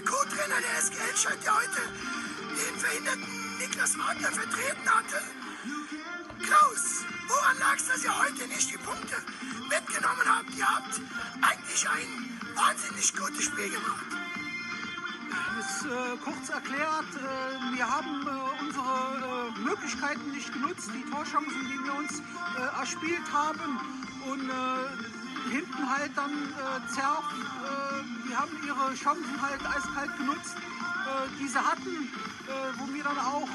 der Co-Trainer der SG Elscheid, der heute den verhinderten Niklas Wagner vertreten hatte. Klaus, woran lag es, dass ihr heute nicht die Punkte mitgenommen habt? Ihr habt eigentlich ein wahnsinnig gutes Spiel gemacht. ist äh, kurz erklärt, äh, wir haben äh, unsere äh, Möglichkeiten nicht genutzt, die Torchancen, die wir uns äh, erspielt haben. Und äh, hinten halt dann äh, Zerf, äh, ihre Chancen halt eiskalt genutzt, äh, die sie hatten, äh, wo wir dann auch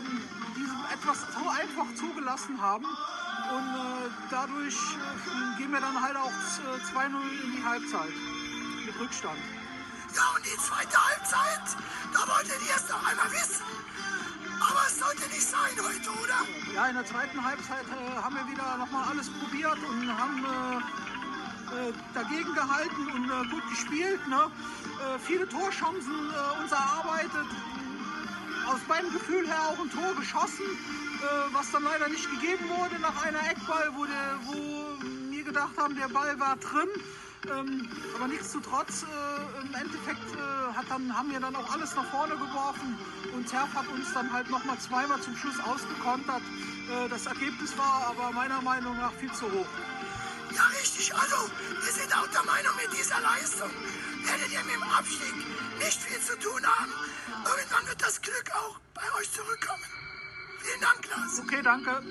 ähm, diese etwas so einfach zugelassen haben. Und äh, dadurch äh, gehen wir dann halt auch äh, 2-0 in die Halbzeit mit Rückstand. Ja, und die zweite Halbzeit, da wolltet ihr es noch einmal wissen. Aber es sollte nicht sein heute, oder? Ja, in der zweiten Halbzeit äh, haben wir wieder nochmal alles probiert und haben äh, äh, dagegen gehalten und äh, gut gespielt. Ne? Äh, viele Torchancen äh, uns erarbeitet. Aus meinem Gefühl her auch ein Tor geschossen, äh, was dann leider nicht gegeben wurde nach einer Eckball, wo, der, wo wir gedacht haben, der Ball war drin. Ähm, aber nichtsdestotrotz, äh, im Endeffekt äh, hat dann, haben wir dann auch alles nach vorne geworfen und Zerf hat uns dann halt nochmal zweimal zum Schluss ausgekontert. Äh, das Ergebnis war aber meiner Meinung nach viel zu hoch. Ja, richtig. Also, wir sind auch der Meinung, mit dieser Leistung werdet ihr mit dem Abstieg nicht viel zu tun haben. Irgendwann wird das Glück auch bei euch zurückkommen. Vielen Dank, Klaus. Okay, danke.